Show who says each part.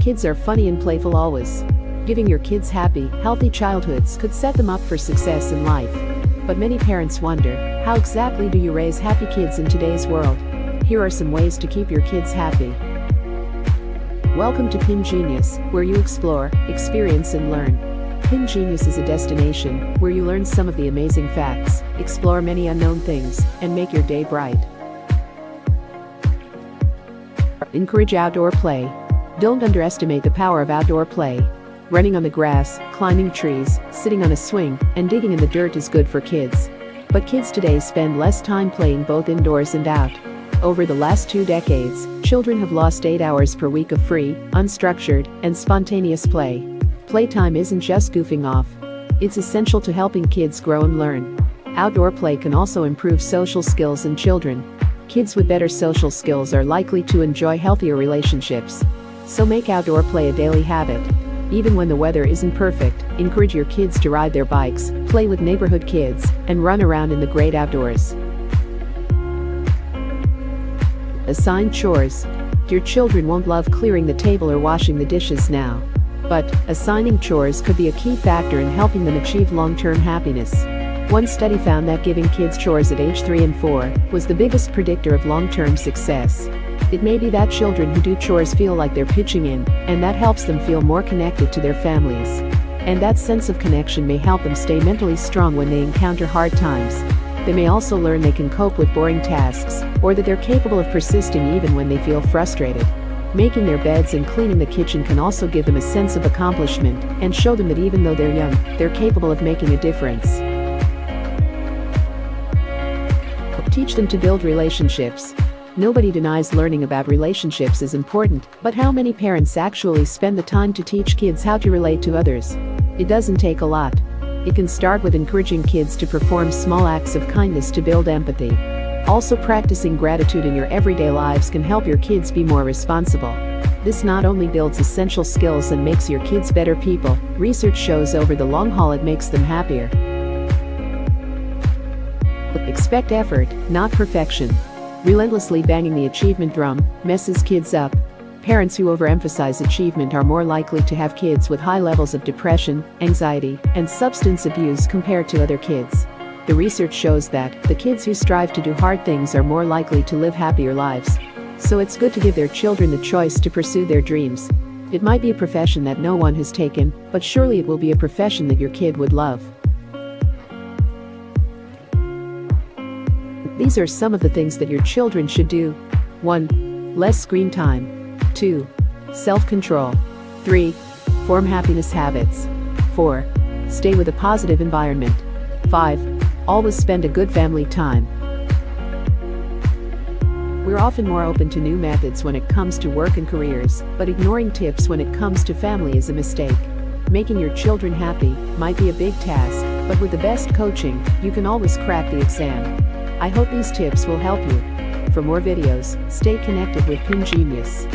Speaker 1: Kids are funny and playful always. Giving your kids happy, healthy childhoods could set them up for success in life. But many parents wonder, how exactly do you raise happy kids in today's world? Here are some ways to keep your kids happy. Welcome to Pin Genius, where you explore, experience and learn. Pin Genius is a destination where you learn some of the amazing facts, explore many unknown things, and make your day bright. Encourage outdoor play. Don't underestimate the power of outdoor play. Running on the grass, climbing trees, sitting on a swing, and digging in the dirt is good for kids. But kids today spend less time playing both indoors and out. Over the last two decades, children have lost 8 hours per week of free, unstructured, and spontaneous play. Playtime isn't just goofing off. It's essential to helping kids grow and learn. Outdoor play can also improve social skills in children. Kids with better social skills are likely to enjoy healthier relationships. So make outdoor play a daily habit. Even when the weather isn't perfect, encourage your kids to ride their bikes, play with neighborhood kids, and run around in the great outdoors. Assign chores. Your children won't love clearing the table or washing the dishes now. But, assigning chores could be a key factor in helping them achieve long-term happiness. One study found that giving kids chores at age 3 and 4 was the biggest predictor of long-term success. It may be that children who do chores feel like they're pitching in, and that helps them feel more connected to their families. And that sense of connection may help them stay mentally strong when they encounter hard times. They may also learn they can cope with boring tasks, or that they're capable of persisting even when they feel frustrated. Making their beds and cleaning the kitchen can also give them a sense of accomplishment and show them that even though they're young, they're capable of making a difference. Teach them to build relationships. Nobody denies learning about relationships is important, but how many parents actually spend the time to teach kids how to relate to others? It doesn't take a lot. It can start with encouraging kids to perform small acts of kindness to build empathy. Also practicing gratitude in your everyday lives can help your kids be more responsible. This not only builds essential skills and makes your kids better people, research shows over the long haul it makes them happier. Expect effort, not perfection. Relentlessly banging the achievement drum messes kids up. Parents who overemphasize achievement are more likely to have kids with high levels of depression, anxiety, and substance abuse compared to other kids. The research shows that the kids who strive to do hard things are more likely to live happier lives. So it's good to give their children the choice to pursue their dreams. It might be a profession that no one has taken, but surely it will be a profession that your kid would love. These are some of the things that your children should do. 1. Less screen time. 2. Self-control. 3. Form happiness habits. 4. Stay with a positive environment. 5. Always spend a good family time. We're often more open to new methods when it comes to work and careers, but ignoring tips when it comes to family is a mistake. Making your children happy might be a big task, but with the best coaching, you can always crack the exam. I hope these tips will help you. For more videos, stay connected with Pin Genius.